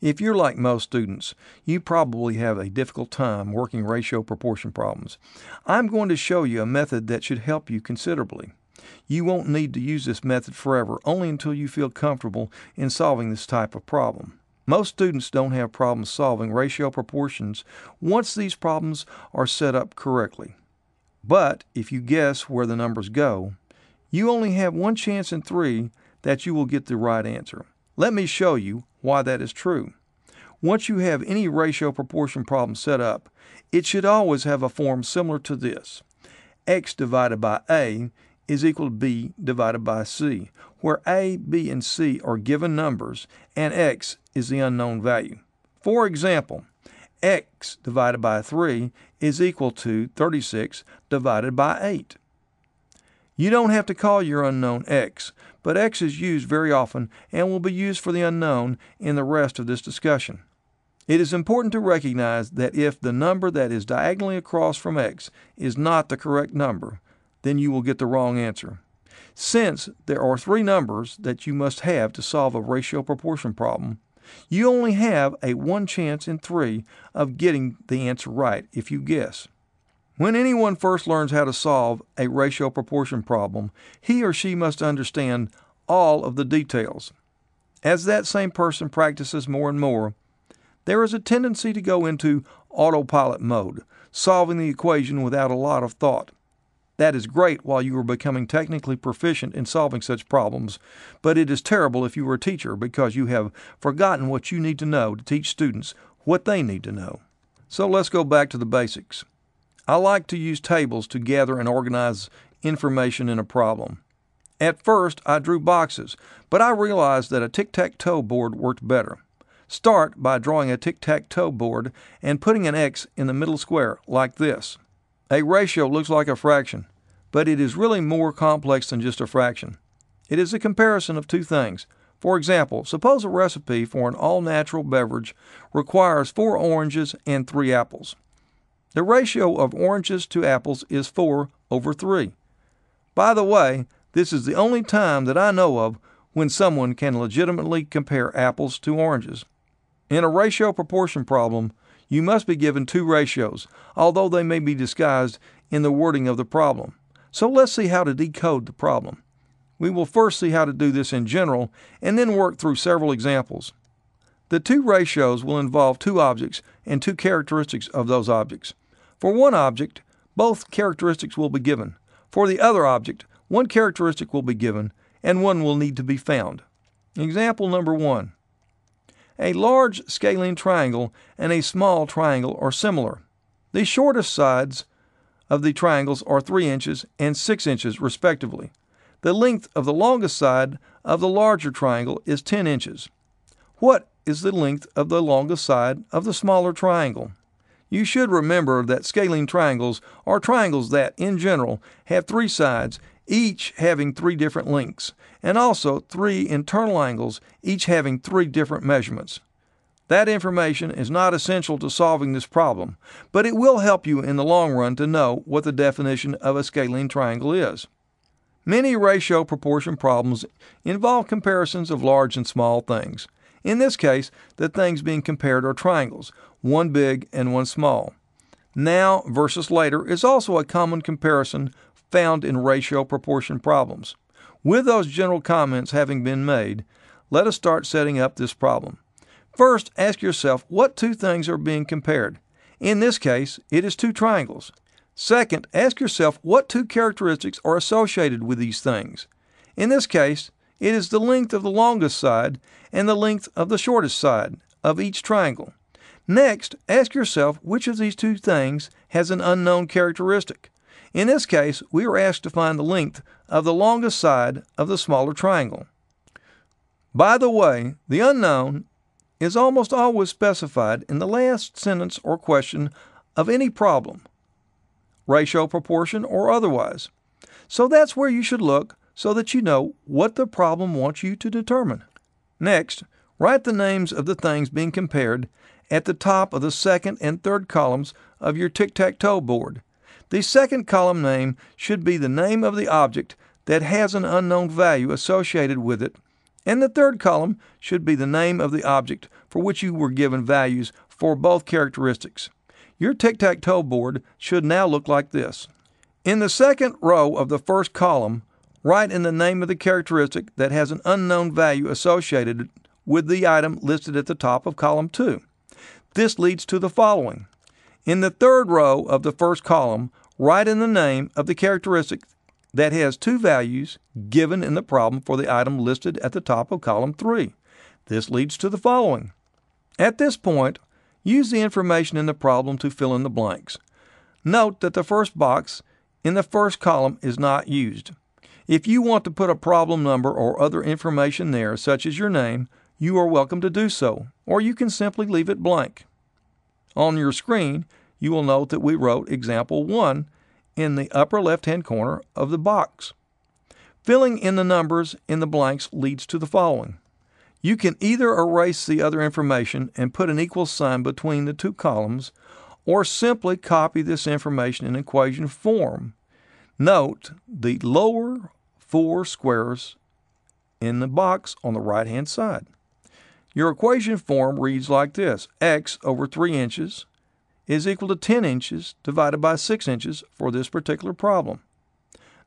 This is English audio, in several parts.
If you're like most students, you probably have a difficult time working ratio proportion problems. I'm going to show you a method that should help you considerably. You won't need to use this method forever, only until you feel comfortable in solving this type of problem. Most students don't have problems solving ratio proportions once these problems are set up correctly. But if you guess where the numbers go, you only have one chance in three that you will get the right answer. Let me show you why that is true. Once you have any ratio proportion problem set up, it should always have a form similar to this. x divided by a is equal to b divided by c, where a, b, and c are given numbers and x is the unknown value. For example, x divided by 3 is equal to 36 divided by 8. You don't have to call your unknown x, but x is used very often and will be used for the unknown in the rest of this discussion. It is important to recognize that if the number that is diagonally across from x is not the correct number, then you will get the wrong answer. Since there are three numbers that you must have to solve a ratio proportion problem, you only have a one chance in three of getting the answer right if you guess. When anyone first learns how to solve a ratio proportion problem, he or she must understand all of the details. As that same person practices more and more, there is a tendency to go into autopilot mode, solving the equation without a lot of thought. That is great while you are becoming technically proficient in solving such problems, but it is terrible if you are a teacher because you have forgotten what you need to know to teach students what they need to know. So let's go back to the basics. I like to use tables to gather and organize information in a problem. At first, I drew boxes, but I realized that a tic tac toe board worked better. Start by drawing a tic tac toe board and putting an X in the middle square, like this. A ratio looks like a fraction, but it is really more complex than just a fraction. It is a comparison of two things. For example, suppose a recipe for an all natural beverage requires four oranges and three apples. The ratio of oranges to apples is 4 over 3. By the way, this is the only time that I know of when someone can legitimately compare apples to oranges. In a ratio proportion problem, you must be given two ratios, although they may be disguised in the wording of the problem. So let's see how to decode the problem. We will first see how to do this in general and then work through several examples. The two ratios will involve two objects and two characteristics of those objects. For one object, both characteristics will be given. For the other object, one characteristic will be given and one will need to be found. Example number one. A large scalene triangle and a small triangle are similar. The shortest sides of the triangles are 3 inches and 6 inches, respectively. The length of the longest side of the larger triangle is 10 inches. What is the length of the longest side of the smaller triangle? You should remember that scalene triangles are triangles that, in general, have three sides, each having three different lengths, and also three internal angles, each having three different measurements. That information is not essential to solving this problem, but it will help you in the long run to know what the definition of a scalene triangle is. Many ratio proportion problems involve comparisons of large and small things. In this case, the things being compared are triangles, one big and one small. Now versus later is also a common comparison found in ratio proportion problems. With those general comments having been made, let us start setting up this problem. First, ask yourself what two things are being compared. In this case, it is two triangles. Second, ask yourself what two characteristics are associated with these things. In this case, it is the length of the longest side and the length of the shortest side of each triangle. Next, ask yourself which of these two things has an unknown characteristic. In this case, we are asked to find the length of the longest side of the smaller triangle. By the way, the unknown is almost always specified in the last sentence or question of any problem, ratio, proportion, or otherwise. So that's where you should look so that you know what the problem wants you to determine. Next, write the names of the things being compared at the top of the second and third columns of your tic tac toe board. The second column name should be the name of the object that has an unknown value associated with it, And the third column should be the name of the object for which you were given values for both characteristics. Your tic-tac-toe board should now look like this. In the second row of the first column, write in the name of the characteristic that has an unknown value associated with the item listed at the top of column 2. This leads to the following. In the third row of the first column, write in the name of the characteristic that has two values given in the problem for the item listed at the top of column 3. This leads to the following. At this point, use the information in the problem to fill in the blanks. Note that the first box in the first column is not used. If you want to put a problem number or other information there, such as your name, you are welcome to do so, or you can simply leave it blank. On your screen, you will note that we wrote example 1 in the upper left-hand corner of the box. Filling in the numbers in the blanks leads to the following. You can either erase the other information and put an equal sign between the two columns, or simply copy this information in equation form. Note the lower four squares in the box on the right-hand side. Your equation form reads like this. x over 3 inches is equal to 10 inches divided by 6 inches for this particular problem.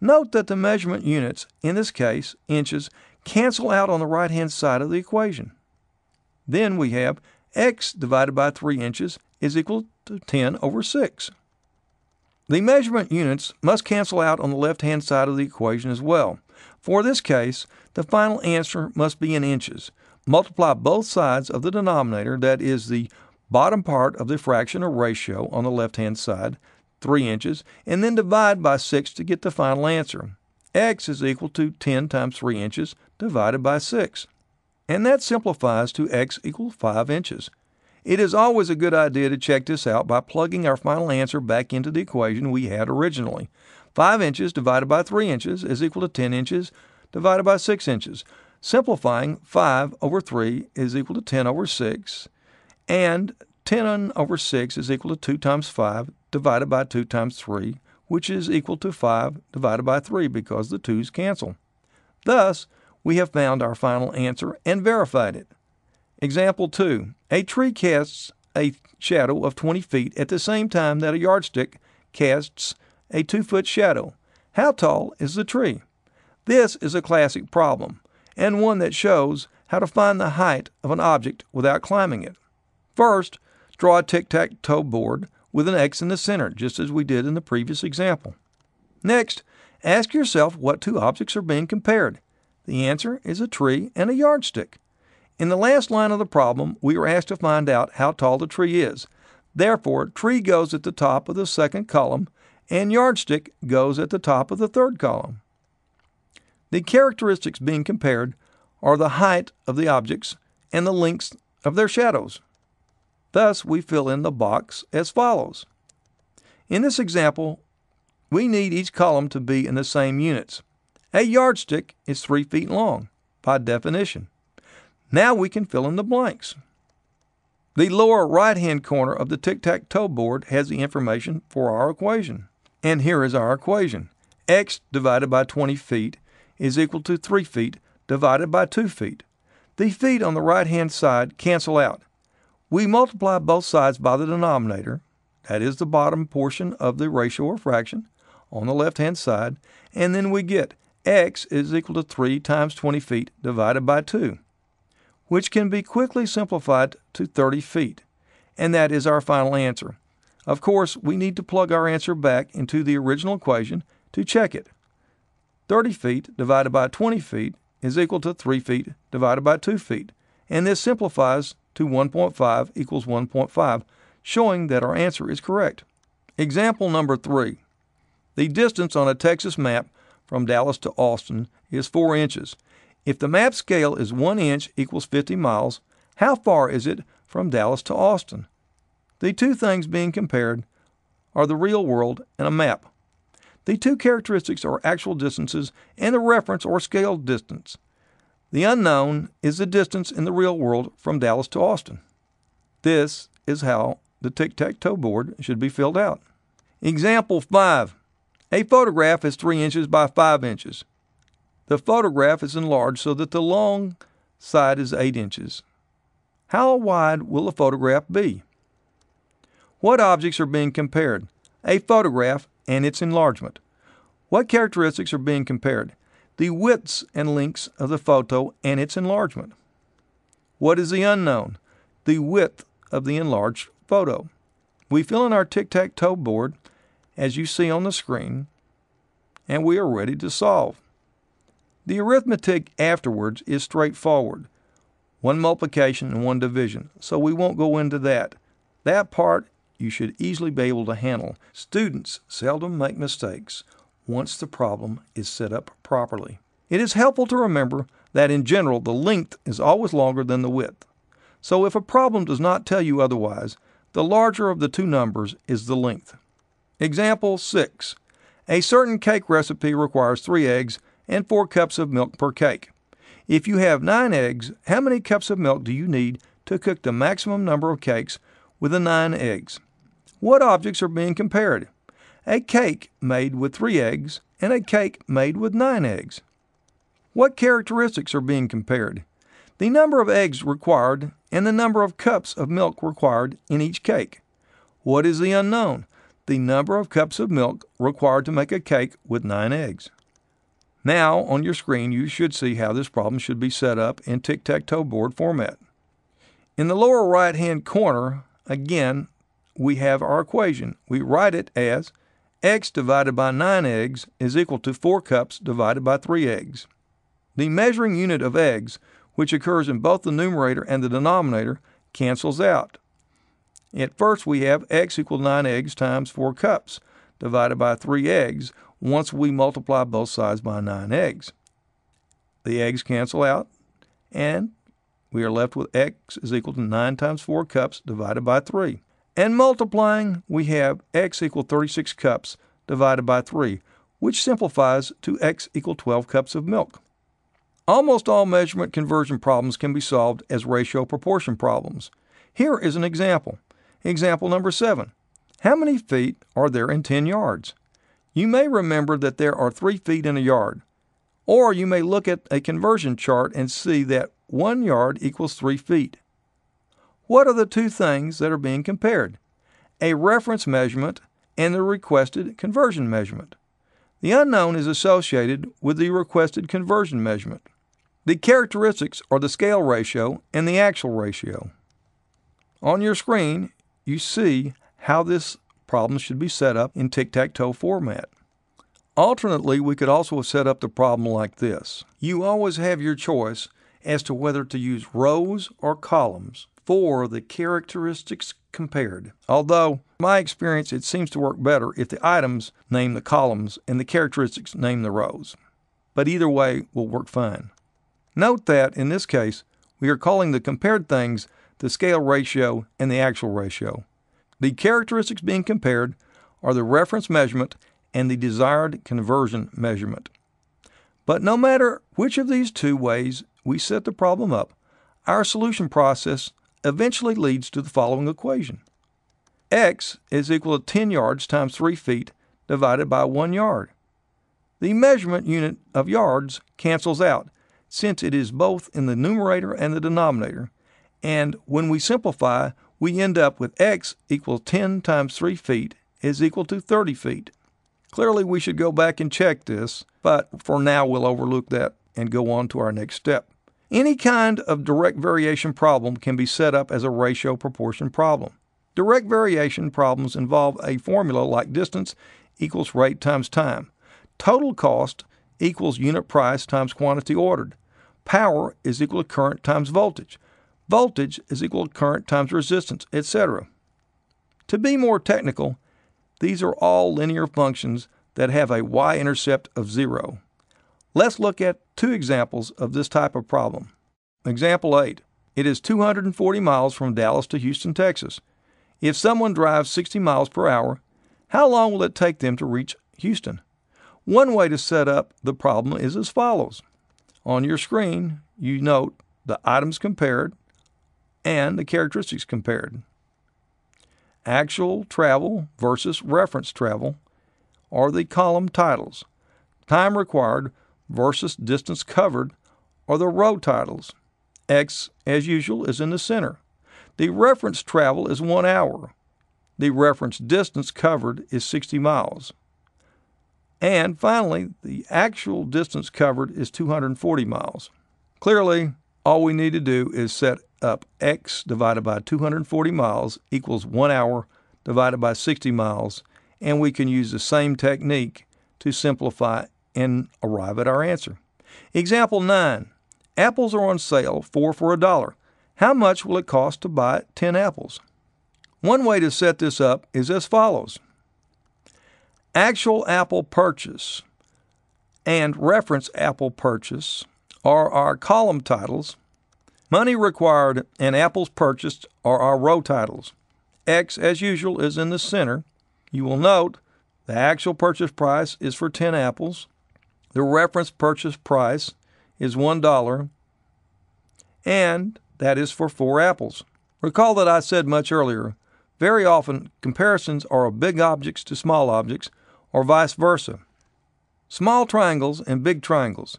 Note that the measurement units, in this case inches, cancel out on the right-hand side of the equation. Then we have x divided by 3 inches is equal to 10 over 6. The measurement units must cancel out on the left-hand side of the equation as well. For this case, the final answer must be in inches, multiply both sides of the denominator, that is the bottom part of the fraction or ratio on the left-hand side, 3 inches, and then divide by 6 to get the final answer. x is equal to 10 times 3 inches divided by 6. And that simplifies to x equals 5 inches. It is always a good idea to check this out by plugging our final answer back into the equation we had originally. 5 inches divided by 3 inches is equal to 10 inches divided by 6 inches. Simplifying, 5 over 3 is equal to 10 over 6, and 10 over 6 is equal to 2 times 5 divided by 2 times 3, which is equal to 5 divided by 3 because the 2's cancel. Thus, we have found our final answer and verified it. Example 2. A tree casts a shadow of 20 feet at the same time that a yardstick casts a 2-foot shadow. How tall is the tree? This is a classic problem and one that shows how to find the height of an object without climbing it. First, draw a tic-tac-toe board with an X in the center, just as we did in the previous example. Next, ask yourself what two objects are being compared. The answer is a tree and a yardstick. In the last line of the problem, we are asked to find out how tall the tree is. Therefore, tree goes at the top of the second column, and yardstick goes at the top of the third column. The characteristics being compared are the height of the objects and the lengths of their shadows. Thus, we fill in the box as follows. In this example, we need each column to be in the same units. A yardstick is 3 feet long, by definition. Now we can fill in the blanks. The lower right-hand corner of the tic-tac-toe board has the information for our equation. And here is our equation. x divided by 20 feet is equal to 3 feet divided by 2 feet. The feet on the right-hand side cancel out. We multiply both sides by the denominator, that is the bottom portion of the ratio or fraction, on the left-hand side, and then we get x is equal to 3 times 20 feet divided by 2, which can be quickly simplified to 30 feet, and that is our final answer. Of course, we need to plug our answer back into the original equation to check it. 30 feet divided by 20 feet is equal to 3 feet divided by 2 feet, and this simplifies to 1.5 equals 1.5, showing that our answer is correct. Example number 3. The distance on a Texas map from Dallas to Austin is 4 inches. If the map scale is 1 inch equals 50 miles, how far is it from Dallas to Austin? The two things being compared are the real world and a map. The two characteristics are actual distances and the reference or scale distance. The unknown is the distance in the real world from Dallas to Austin. This is how the tic-tac-toe board should be filled out. Example 5. A photograph is 3 inches by 5 inches. The photograph is enlarged so that the long side is 8 inches. How wide will the photograph be? What objects are being compared? A photograph and its enlargement. What characteristics are being compared? The widths and lengths of the photo and its enlargement. What is the unknown? The width of the enlarged photo. We fill in our tic-tac-toe board as you see on the screen and we are ready to solve. The arithmetic afterwards is straightforward. One multiplication and one division, so we won't go into that. That part you should easily be able to handle. Students seldom make mistakes once the problem is set up properly. It is helpful to remember that in general the length is always longer than the width. So if a problem does not tell you otherwise, the larger of the two numbers is the length. Example 6. A certain cake recipe requires 3 eggs and 4 cups of milk per cake. If you have 9 eggs, how many cups of milk do you need to cook the maximum number of cakes with the 9 eggs? What objects are being compared? A cake made with 3 eggs and a cake made with 9 eggs. What characteristics are being compared? The number of eggs required and the number of cups of milk required in each cake. What is the unknown? The number of cups of milk required to make a cake with 9 eggs. Now, on your screen, you should see how this problem should be set up in tic-tac-toe board format. In the lower right-hand corner, again, we have our equation. We write it as x divided by 9 eggs is equal to 4 cups divided by 3 eggs. The measuring unit of eggs, which occurs in both the numerator and the denominator, cancels out. At first, we have x equal 9 eggs times 4 cups divided by 3 eggs once we multiply both sides by 9 eggs. The eggs cancel out, and we are left with x is equal to 9 times 4 cups divided by 3. And multiplying, we have x equal 36 cups divided by 3, which simplifies to x equal 12 cups of milk. Almost all measurement conversion problems can be solved as ratio proportion problems. Here is an example. Example number 7. How many feet are there in 10 yards? You may remember that there are 3 feet in a yard. Or you may look at a conversion chart and see that 1 yard equals 3 feet. What are the two things that are being compared? A reference measurement and the requested conversion measurement. The unknown is associated with the requested conversion measurement. The characteristics are the scale ratio and the actual ratio. On your screen, you see how this problem should be set up in tic-tac-toe format. Alternately, we could also set up the problem like this. You always have your choice as to whether to use rows or columns for the characteristics compared. Although, my experience, it seems to work better if the items name the columns and the characteristics name the rows. But either way will work fine. Note that, in this case, we are calling the compared things the scale ratio and the actual ratio. The characteristics being compared are the reference measurement and the desired conversion measurement. But no matter which of these two ways we set the problem up, our solution process eventually leads to the following equation. x is equal to 10 yards times 3 feet divided by 1 yard. The measurement unit of yards cancels out since it is both in the numerator and the denominator, and when we simplify, we end up with x equals 10 times 3 feet is equal to 30 feet. Clearly, we should go back and check this, but for now we'll overlook that and go on to our next step. Any kind of direct variation problem can be set up as a ratio proportion problem. Direct variation problems involve a formula like distance equals rate times time. Total cost equals unit price times quantity ordered. Power is equal to current times voltage. Voltage is equal to current times resistance, etc. To be more technical, these are all linear functions that have a y-intercept of zero. Let's look at two examples of this type of problem. Example 8. It is 240 miles from Dallas to Houston, Texas. If someone drives 60 miles per hour, how long will it take them to reach Houston? One way to set up the problem is as follows. On your screen, you note the items compared and the characteristics compared. Actual travel versus reference travel are the column titles. Time required versus distance covered are the row titles. X, as usual, is in the center. The reference travel is one hour. The reference distance covered is 60 miles. And finally, the actual distance covered is 240 miles. Clearly, all we need to do is set up x divided by 240 miles equals 1 hour divided by 60 miles, and we can use the same technique to simplify and arrive at our answer. Example 9. Apples are on sale, 4 for a dollar. How much will it cost to buy 10 apples? One way to set this up is as follows. Actual apple purchase and reference apple purchase are our column titles. Money required and apples purchased are our row titles. X, as usual, is in the center. You will note the actual purchase price is for 10 apples. The reference purchase price is $1, and that is for 4 apples. Recall that I said much earlier, very often comparisons are of big objects to small objects, or vice versa. Small triangles and big triangles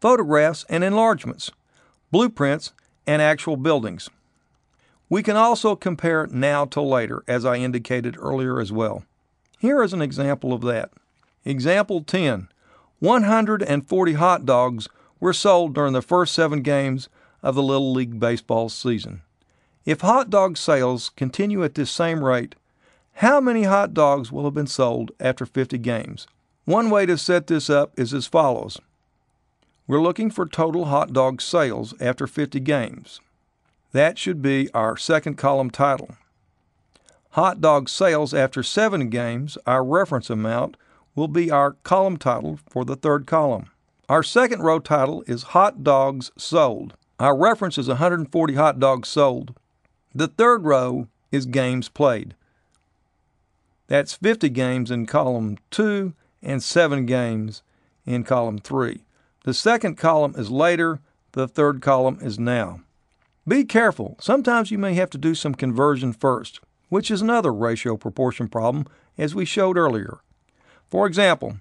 photographs and enlargements, blueprints, and actual buildings. We can also compare now to later, as I indicated earlier as well. Here is an example of that. Example 10 140 hot dogs were sold during the first seven games of the Little League Baseball season. If hot dog sales continue at this same rate, how many hot dogs will have been sold after 50 games? One way to set this up is as follows we're looking for total hot dog sales after 50 games. That should be our second column title. Hot dog sales after seven games, our reference amount, will be our column title for the third column. Our second row title is Hot Dogs Sold. Our reference is 140 hot dogs sold. The third row is Games Played. That's 50 games in column 2 and 7 games in column 3. The second column is later, the third column is now. Be careful. Sometimes you may have to do some conversion first, which is another ratio proportion problem, as we showed earlier. For example,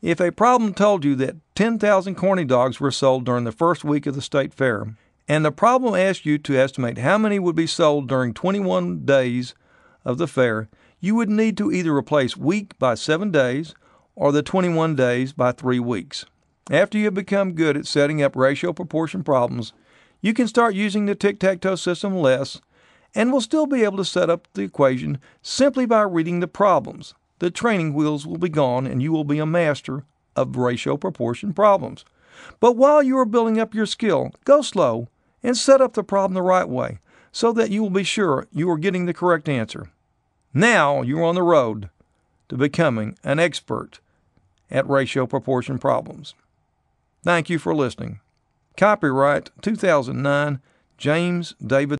if a problem told you that 10,000 corny dogs were sold during the first week of the state fair, and the problem asked you to estimate how many would be sold during 21 days of the fair, you would need to either replace week by seven days or the 21 days by three weeks. After you have become good at setting up ratio proportion problems, you can start using the tic tac toe system less and will still be able to set up the equation simply by reading the problems. The training wheels will be gone and you will be a master of ratio proportion problems. But while you are building up your skill, go slow and set up the problem the right way so that you will be sure you are getting the correct answer. Now you're on the road to becoming an expert at ratio proportion problems. Thank you for listening. Copyright 2009, James David.